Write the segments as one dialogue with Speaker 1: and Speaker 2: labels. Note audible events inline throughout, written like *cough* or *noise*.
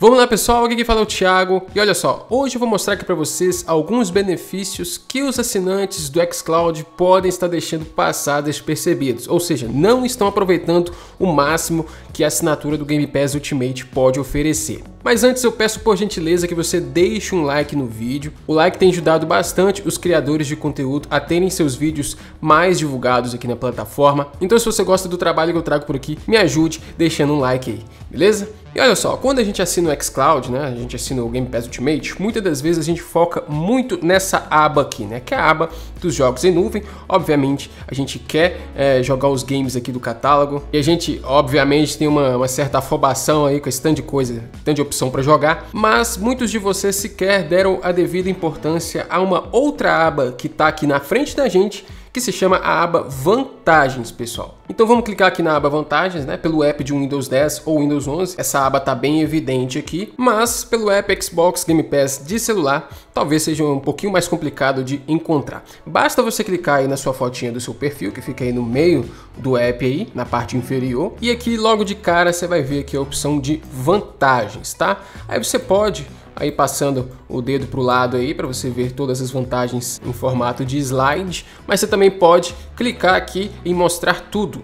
Speaker 1: Vamos lá pessoal, aqui quem fala é o Thiago e olha só, hoje eu vou mostrar aqui para vocês alguns benefícios que os assinantes do xCloud podem estar deixando passar despercebidos, ou seja, não estão aproveitando o máximo que a assinatura do Game Pass Ultimate pode oferecer. Mas antes eu peço por gentileza que você deixe um like no vídeo, o like tem ajudado bastante os criadores de conteúdo a terem seus vídeos mais divulgados aqui na plataforma, então se você gosta do trabalho que eu trago por aqui, me ajude deixando um like aí, beleza? E olha só, quando a gente assina o xCloud, né, a gente assina o Game Pass Ultimate, muitas das vezes a gente foca muito nessa aba aqui, né, que é a aba dos jogos em nuvem. Obviamente, a gente quer é, jogar os games aqui do catálogo e a gente, obviamente, tem uma, uma certa afobação aí com esse tanto de coisa, tanto de opção para jogar, mas muitos de vocês sequer deram a devida importância a uma outra aba que está aqui na frente da gente que se chama a aba Vantagens, pessoal. Então vamos clicar aqui na aba Vantagens, né? Pelo app de Windows 10 ou Windows 11, essa aba tá bem evidente aqui, mas pelo app Xbox Game Pass de celular, talvez seja um pouquinho mais complicado de encontrar. Basta você clicar aí na sua fotinha do seu perfil, que fica aí no meio do app aí, na parte inferior, e aqui logo de cara você vai ver aqui a opção de vantagens, tá? Aí você pode aí passando o dedo para o lado aí para você ver todas as vantagens em formato de slide, mas você também pode clicar aqui em mostrar tudo.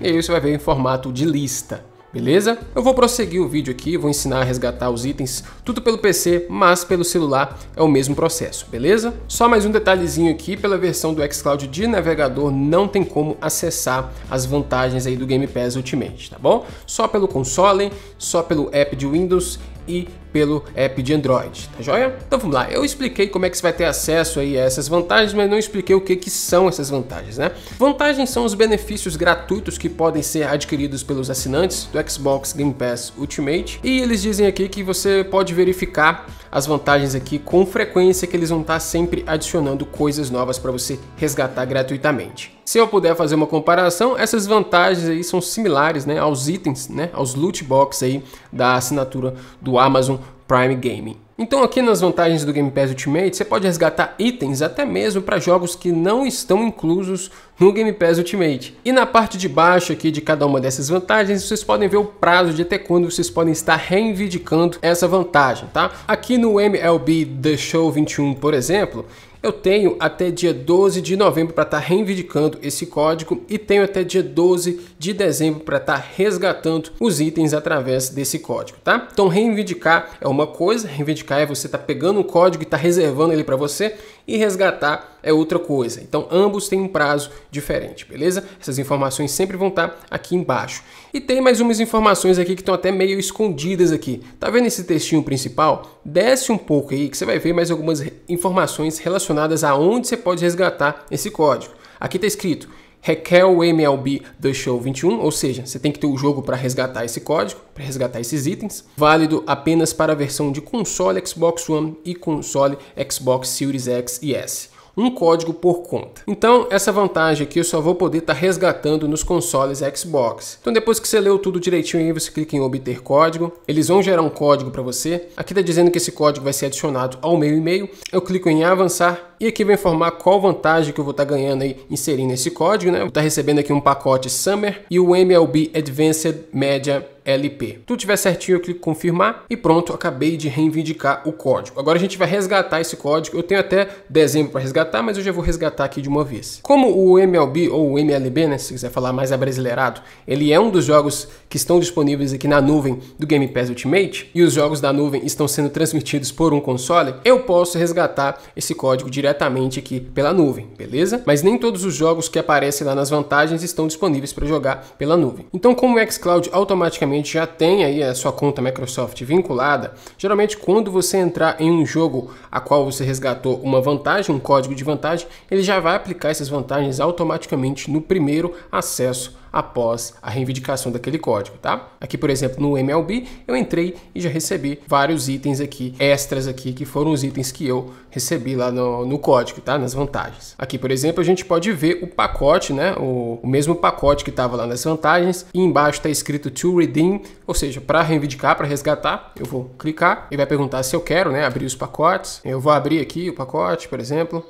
Speaker 1: E aí você vai ver em formato de lista. Beleza? Eu vou prosseguir o vídeo aqui, vou ensinar a resgatar os itens, tudo pelo PC, mas pelo celular é o mesmo processo, beleza? Só mais um detalhezinho aqui, pela versão do xCloud de navegador não tem como acessar as vantagens aí do Game Pass Ultimate, tá bom? Só pelo console, só pelo app de Windows e pelo app de Android, tá joia? Então vamos lá, eu expliquei como é que você vai ter acesso aí a essas vantagens, mas não expliquei o que, que são essas vantagens, né? Vantagens são os benefícios gratuitos que podem ser adquiridos pelos assinantes do Xbox Game Pass Ultimate e eles dizem aqui que você pode verificar as vantagens aqui com frequência que eles vão estar sempre adicionando coisas novas para você resgatar gratuitamente. Se eu puder fazer uma comparação, essas vantagens aí são similares né, aos itens, né, aos loot box aí da assinatura do Amazon Prime Gaming. Então aqui nas vantagens do Game Pass Ultimate, você pode resgatar itens até mesmo para jogos que não estão inclusos no Game Pass Ultimate. E na parte de baixo aqui de cada uma dessas vantagens, vocês podem ver o prazo de até quando vocês podem estar reivindicando essa vantagem, tá? Aqui no MLB The Show 21, por exemplo, eu tenho até dia 12 de novembro para estar tá reivindicando esse código e tenho até dia 12 de dezembro para estar tá resgatando os itens através desse código, tá? Então reivindicar é uma coisa, reivindicar é você estar tá pegando um código e estar tá reservando ele para você e resgatar é outra coisa. Então ambos têm um prazo diferente, beleza? Essas informações sempre vão estar aqui embaixo. E tem mais umas informações aqui que estão até meio escondidas aqui. Tá vendo esse textinho principal? Desce um pouco aí que você vai ver mais algumas informações relacionadas a onde você pode resgatar esse código. Aqui está escrito requer o MLB The Show 21, ou seja, você tem que ter o jogo para resgatar esse código, para resgatar esses itens, válido apenas para a versão de console Xbox One e console Xbox Series X e S um código por conta. Então, essa vantagem aqui eu só vou poder estar tá resgatando nos consoles Xbox. Então, depois que você leu tudo direitinho aí, você clica em obter código. Eles vão gerar um código para você. Aqui está dizendo que esse código vai ser adicionado ao meu e-mail. Eu clico em avançar e aqui vai informar qual vantagem que eu vou estar tá ganhando aí inserindo esse código, né? vou estar tá recebendo aqui um pacote Summer e o MLB Advanced Media LP. Tudo tiver certinho, eu clico confirmar e pronto, acabei de reivindicar o código. Agora a gente vai resgatar esse código. Eu tenho até dezembro para resgatar, mas eu já vou resgatar aqui de uma vez. Como o MLB ou o MLB, né, se quiser falar mais abrasileirado, ele é um dos jogos que estão disponíveis aqui na nuvem do Game Pass Ultimate e os jogos da nuvem estão sendo transmitidos por um console, eu posso resgatar esse código diretamente aqui pela nuvem, beleza? Mas nem todos os jogos que aparecem lá nas vantagens estão disponíveis para jogar pela nuvem. Então, como o xCloud automaticamente já tem aí a sua conta Microsoft vinculada, geralmente quando você entrar em um jogo a qual você resgatou uma vantagem, um código de vantagem, ele já vai aplicar essas vantagens automaticamente no primeiro acesso após a reivindicação daquele código, tá? Aqui, por exemplo, no MLB, eu entrei e já recebi vários itens aqui, extras aqui, que foram os itens que eu recebi lá no, no código, tá? Nas vantagens. Aqui, por exemplo, a gente pode ver o pacote, né? O, o mesmo pacote que estava lá nas vantagens e embaixo está escrito to redeem, ou seja, para reivindicar, para resgatar, eu vou clicar e vai perguntar se eu quero, né? Abrir os pacotes. Eu vou abrir aqui o pacote, por exemplo.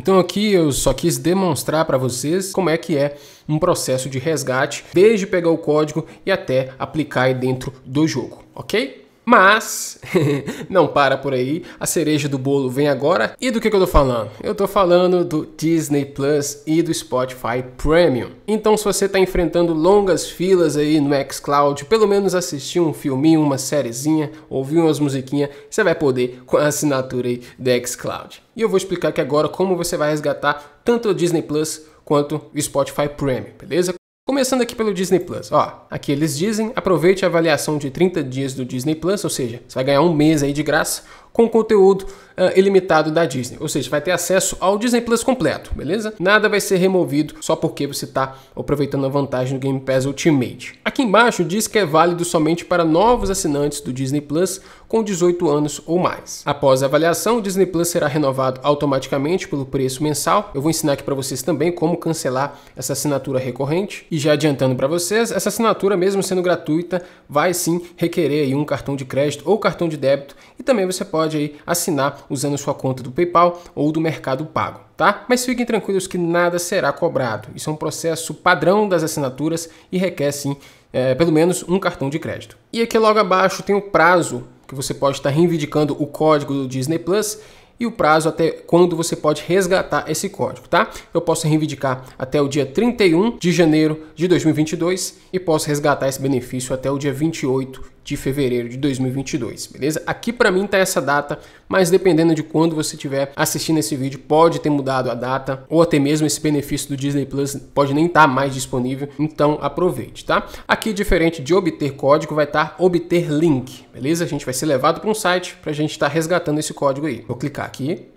Speaker 1: Então aqui eu só quis demonstrar para vocês como é que é um processo de resgate, desde pegar o código e até aplicar dentro do jogo, ok? Mas *laughs* não para por aí, a cereja do bolo vem agora. E do que, eu tô falando? Eu tô falando do Disney Plus e do Spotify Premium. Então, se você tá enfrentando longas filas aí no xCloud, pelo menos assistir um filminho, uma sériezinha, ouvir umas musiquinhas, você vai poder com a assinatura aí do xCloud. E eu vou explicar aqui agora como você vai resgatar tanto o Disney Plus quanto o Spotify Premium, beleza? Começando aqui pelo Disney Plus, ó, aqui eles dizem, aproveite a avaliação de 30 dias do Disney Plus, ou seja, você vai ganhar um mês aí de graça com conteúdo uh, ilimitado da Disney, ou seja, vai ter acesso ao Disney Plus completo, beleza? Nada vai ser removido só porque você está aproveitando a vantagem do Game Pass Ultimate. Aqui embaixo diz que é válido somente para novos assinantes do Disney Plus com 18 anos ou mais. Após a avaliação, o Disney Plus será renovado automaticamente pelo preço mensal. Eu vou ensinar aqui para vocês também como cancelar essa assinatura recorrente. E já adiantando para vocês, essa assinatura, mesmo sendo gratuita, vai sim requerer um cartão de crédito ou cartão de débito e também você pode aí assinar usando sua conta do PayPal ou do Mercado Pago, tá? Mas fiquem tranquilos que nada será cobrado. Isso é um processo padrão das assinaturas e requer sim é, pelo menos um cartão de crédito. E aqui logo abaixo tem o prazo que você pode estar reivindicando o código do Disney Plus e o prazo até quando você pode resgatar esse código, tá? Eu posso reivindicar até o dia 31 de janeiro de 2022 e posso resgatar esse benefício até o dia 28 de fevereiro de 2022, beleza? Aqui para mim tá essa data, mas dependendo de quando você estiver assistindo esse vídeo, pode ter mudado a data ou até mesmo esse benefício do Disney Plus pode nem estar tá mais disponível, então aproveite, tá? Aqui diferente de obter código, vai estar tá obter link, beleza? A gente vai ser levado para um site para a gente estar tá resgatando esse código aí. Vou clicar aqui,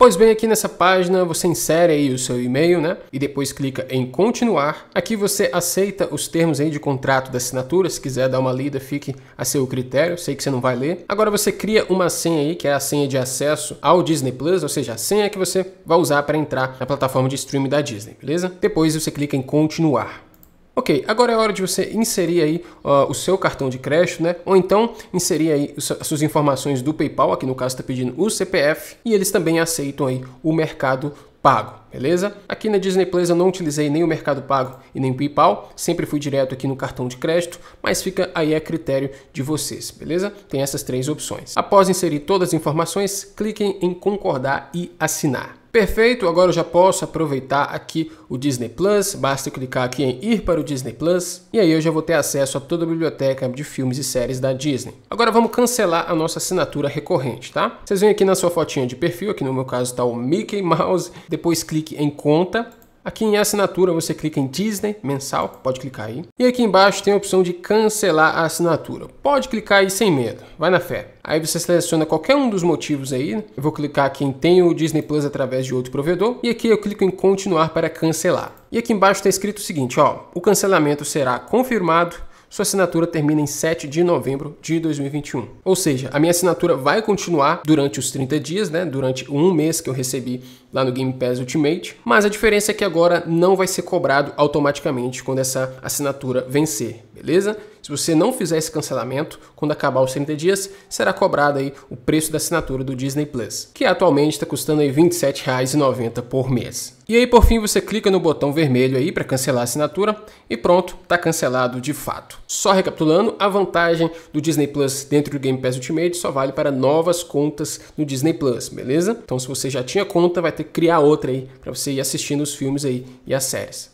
Speaker 1: Pois bem, aqui nessa página você insere aí o seu e-mail, né? E depois clica em continuar. Aqui você aceita os termos aí de contrato da assinatura. Se quiser dar uma lida, fique a seu critério. Sei que você não vai ler. Agora você cria uma senha aí, que é a senha de acesso ao Disney Plus, ou seja, a senha que você vai usar para entrar na plataforma de streaming da Disney, beleza? Depois você clica em continuar. Ok, agora é hora de você inserir aí uh, o seu cartão de crédito, né? Ou então inserir aí as suas informações do PayPal, aqui no caso está pedindo o CPF, e eles também aceitam aí o mercado pago, beleza? Aqui na Disney Plus eu não utilizei nem o Mercado Pago e nem o PayPal, sempre fui direto aqui no cartão de crédito, mas fica aí a critério de vocês, beleza? Tem essas três opções. Após inserir todas as informações, cliquem em concordar e assinar. Perfeito, agora eu já posso aproveitar aqui o Disney Plus, basta clicar aqui em ir para o Disney Plus e aí eu já vou ter acesso a toda a biblioteca de filmes e séries da Disney. Agora vamos cancelar a nossa assinatura recorrente, tá? Vocês vêm aqui na sua fotinha de perfil, aqui no meu caso está o Mickey Mouse, depois clique em conta, Aqui em assinatura você clica em Disney mensal, pode clicar aí. E aqui embaixo tem a opção de cancelar a assinatura. Pode clicar aí sem medo, vai na fé. Aí você seleciona qualquer um dos motivos aí. Eu vou clicar aqui em tem o Disney Plus através de outro provedor e aqui eu clico em continuar para cancelar. E aqui embaixo está escrito o seguinte, ó, o cancelamento será confirmado sua assinatura termina em 7 de novembro de 2021. Ou seja, a minha assinatura vai continuar durante os 30 dias, né? Durante um mês que eu recebi lá no Game Pass Ultimate, mas a diferença é que agora não vai ser cobrado automaticamente quando essa assinatura vencer, beleza? Se você não fizer esse cancelamento, quando acabar os 30 dias, será cobrado aí o preço da assinatura do Disney Plus, que atualmente está custando aí R$ 27,90 por mês. E aí, por fim, você clica no botão vermelho aí para cancelar a assinatura e pronto, está cancelado de fato. Só recapitulando, a vantagem do Disney Plus dentro do Game Pass Ultimate só vale para novas contas no Disney Plus, beleza? Então, se você já tinha conta, vai ter que criar outra aí para você ir assistindo os filmes aí e as séries.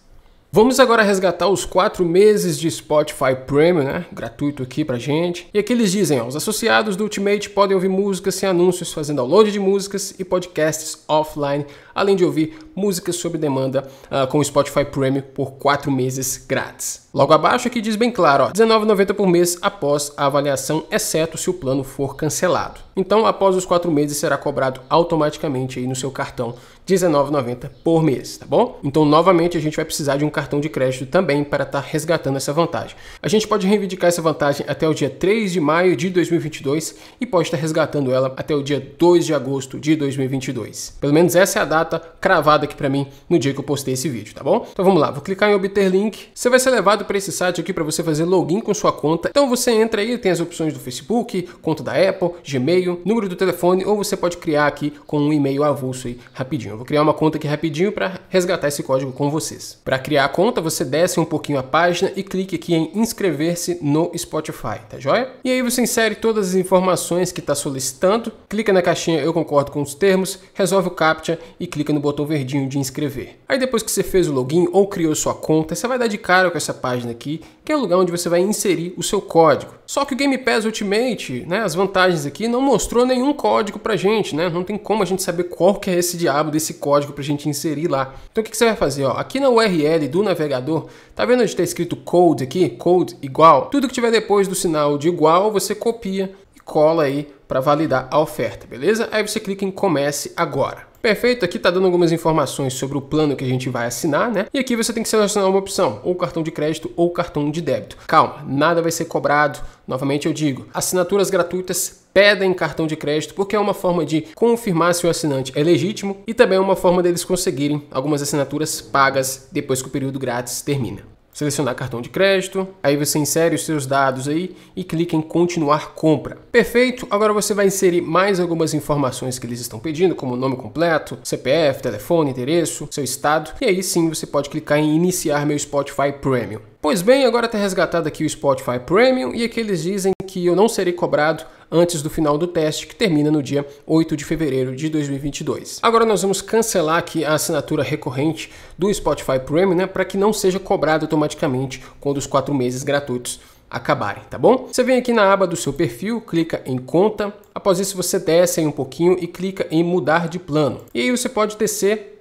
Speaker 1: Vamos agora resgatar os quatro meses de Spotify Premium, né? Gratuito aqui pra gente. E aqui eles dizem, ó, os associados do Ultimate podem ouvir músicas sem anúncios, fazendo download de músicas e podcasts offline, além de ouvir músicas sob demanda uh, com o Spotify Premium por quatro meses grátis. Logo abaixo aqui diz bem claro, R$19,90 por mês após a avaliação, exceto se o plano for cancelado. Então, após os quatro meses, será cobrado automaticamente aí no seu cartão R$19,90 por mês, tá bom? Então, novamente, a gente vai precisar de um cartão de crédito também para estar tá resgatando essa vantagem. A gente pode reivindicar essa vantagem até o dia 3 de maio de 2022 e pode estar resgatando ela até o dia 2 de agosto de 2022. Pelo menos essa é a data cravada aqui para mim no dia que eu postei esse vídeo, tá bom? Então vamos lá, vou clicar em obter link. Você vai ser levado para esse site aqui para você fazer login com sua conta. Então você entra aí, tem as opções do Facebook, conta da Apple, Gmail, número do telefone ou você pode criar aqui com um e-mail avulso aí rapidinho, Eu vou criar uma conta aqui rapidinho para resgatar esse código com vocês. Para criar a conta, você desce um pouquinho a página e clique aqui em inscrever-se no Spotify, tá joia? E aí você insere todas as informações que está solicitando, clica na caixinha eu concordo com os termos, resolve o CAPTCHA e clica no botão verdinho de inscrever. Aí depois que você fez o login ou criou sua conta, você vai dar de cara com essa página aqui, que é o lugar onde você vai inserir o seu código. Só que o Game Pass Ultimate, né, as vantagens aqui, não mostrou nenhum código pra gente, né? Não tem como a gente saber qual que é esse diabo desse código pra gente inserir lá. Então o que, que você vai fazer? Ó, aqui na URL do navegador, tá vendo onde está escrito code aqui? Code igual. Tudo que tiver depois do sinal de igual, você copia e cola aí para validar a oferta, beleza? Aí você clica em comece agora. Perfeito, aqui está dando algumas informações sobre o plano que a gente vai assinar, né? E aqui você tem que selecionar uma opção, ou cartão de crédito ou cartão de débito. Calma, nada vai ser cobrado. Novamente eu digo, assinaturas gratuitas pedem cartão de crédito porque é uma forma de confirmar se o assinante é legítimo e também é uma forma deles conseguirem algumas assinaturas pagas depois que o período grátis termina selecionar cartão de crédito, aí você insere os seus dados aí e clica em continuar compra. Perfeito, agora você vai inserir mais algumas informações que eles estão pedindo, como nome completo, CPF, telefone, endereço, seu estado, e aí sim você pode clicar em iniciar meu Spotify Premium. Pois bem, agora está resgatado aqui o Spotify Premium e aqui eles dizem que eu não serei cobrado antes do final do teste, que termina no dia 8 de fevereiro de 2022. Agora nós vamos cancelar aqui a assinatura recorrente do Spotify Premium, né, para que não seja cobrado automaticamente quando os quatro meses gratuitos acabarem, tá bom? Você vem aqui na aba do seu perfil, clica em conta, após isso você desce aí um pouquinho e clica em mudar de plano. E aí você pode descer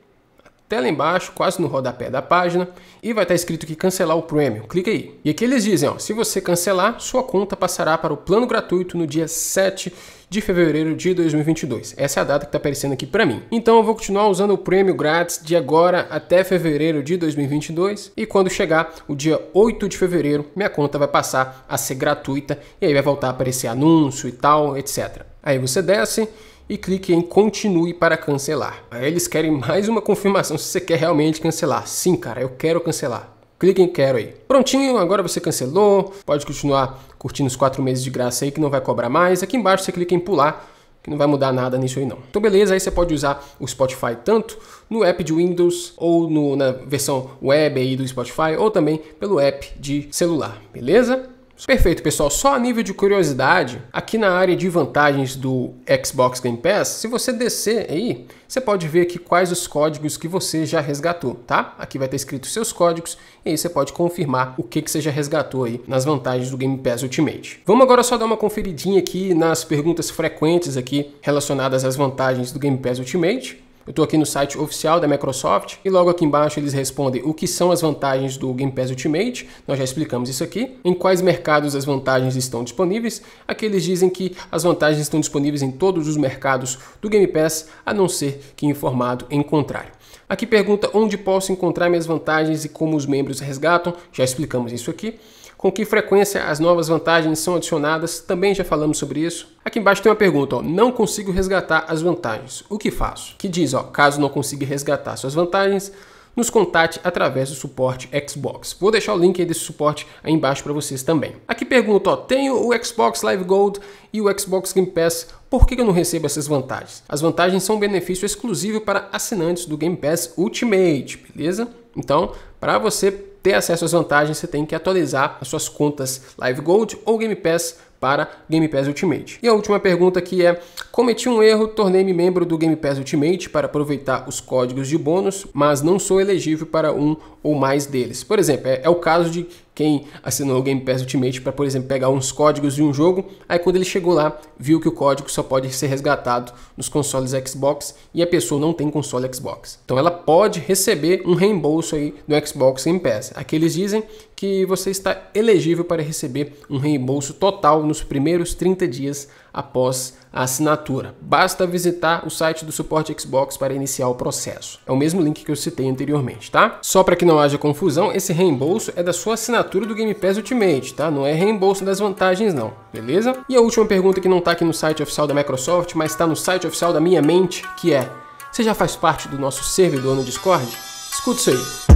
Speaker 1: até lá embaixo, quase no rodapé da página, e vai estar escrito aqui cancelar o Premium. Clica aí. E aqui eles dizem, ó, se você cancelar, sua conta passará para o plano gratuito no dia 7 de fevereiro de 2022. Essa é a data que está aparecendo aqui para mim. Então eu vou continuar usando o prêmio grátis de agora até fevereiro de 2022 e quando chegar o dia 8 de fevereiro, minha conta vai passar a ser gratuita e aí vai voltar a aparecer anúncio e tal, etc. Aí você desce e clique em continue para cancelar. Aí eles querem mais uma confirmação se você quer realmente cancelar. Sim, cara, eu quero cancelar. Clique em quero aí. Prontinho, agora você cancelou. Pode continuar curtindo os quatro meses de graça aí que não vai cobrar mais. Aqui embaixo você clica em pular que não vai mudar nada nisso aí não. Então beleza, aí você pode usar o Spotify tanto no app de Windows ou no, na versão web aí do Spotify ou também pelo app de celular, beleza? Perfeito, pessoal. Só a nível de curiosidade, aqui na área de vantagens do Xbox Game Pass, se você descer aí, você pode ver aqui quais os códigos que você já resgatou, tá? Aqui vai ter escrito seus códigos e aí você pode confirmar o que, que você já resgatou aí nas vantagens do Game Pass Ultimate. Vamos agora só dar uma conferidinha aqui nas perguntas frequentes aqui relacionadas às vantagens do Game Pass Ultimate. Eu estou aqui no site oficial da Microsoft e logo aqui embaixo eles respondem o que são as vantagens do Game Pass Ultimate. Nós já explicamos isso aqui. Em quais mercados as vantagens estão disponíveis? Aqui eles dizem que as vantagens estão disponíveis em todos os mercados do Game Pass, a não ser que informado em contrário. Aqui pergunta onde posso encontrar minhas vantagens e como os membros resgatam. Já explicamos isso aqui. Com que frequência as novas vantagens são adicionadas? Também já falamos sobre isso. Aqui embaixo tem uma pergunta, ó, não consigo resgatar as vantagens. O que faço? Que diz, ó, caso não consiga resgatar suas vantagens, nos contate através do suporte Xbox. Vou deixar o link desse suporte aí embaixo para vocês também. Aqui pergunta, ó, tenho o Xbox Live Gold e o Xbox Game Pass, por que eu não recebo essas vantagens? As vantagens são um benefício exclusivo para assinantes do Game Pass Ultimate, beleza? Então, para você ter acesso às vantagens, você tem que atualizar as suas contas Live Gold ou Game Pass para Game Pass Ultimate. E a última pergunta aqui é: cometi um erro, tornei-me membro do Game Pass Ultimate para aproveitar os códigos de bônus, mas não sou elegível para um ou mais deles. Por exemplo, é, é o caso de quem assinou o Game Pass Ultimate para, por exemplo, pegar uns códigos de um jogo, aí quando ele chegou lá, viu que o código só pode ser resgatado nos consoles Xbox e a pessoa não tem console Xbox. Então ela pode receber um reembolso aí do Xbox Game Pass. Aqui eles dizem que você está elegível para receber um reembolso total nos primeiros 30 dias após a assinatura. Basta visitar o site do suporte Xbox para iniciar o processo. É o mesmo link que eu citei anteriormente, tá? Só para que não haja confusão, esse reembolso é da sua assinatura do Game Pass Ultimate, tá? Não é reembolso das vantagens não, beleza? E a última pergunta que não está aqui no site oficial da Microsoft, mas está no site oficial da Minha Mente, que é: você já faz parte do nosso servidor no Discord? Escuta isso aí.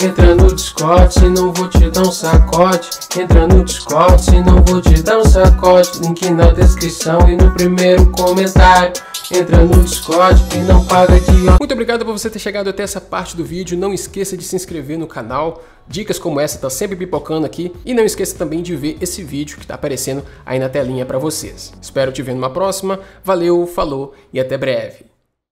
Speaker 2: Entra no Discord, se não vou te dar um sacode. Entra no Discord, se não vou te dar um sacode. Link na descrição e no primeiro comentário. Entra no Discord e não paga de
Speaker 1: Muito obrigado por você ter chegado até essa parte do vídeo. Não esqueça de se inscrever no canal. Dicas como essa tá sempre pipocando aqui. E não esqueça também de ver esse vídeo que tá aparecendo aí na telinha para vocês. Espero te ver numa próxima. Valeu, falou e até breve.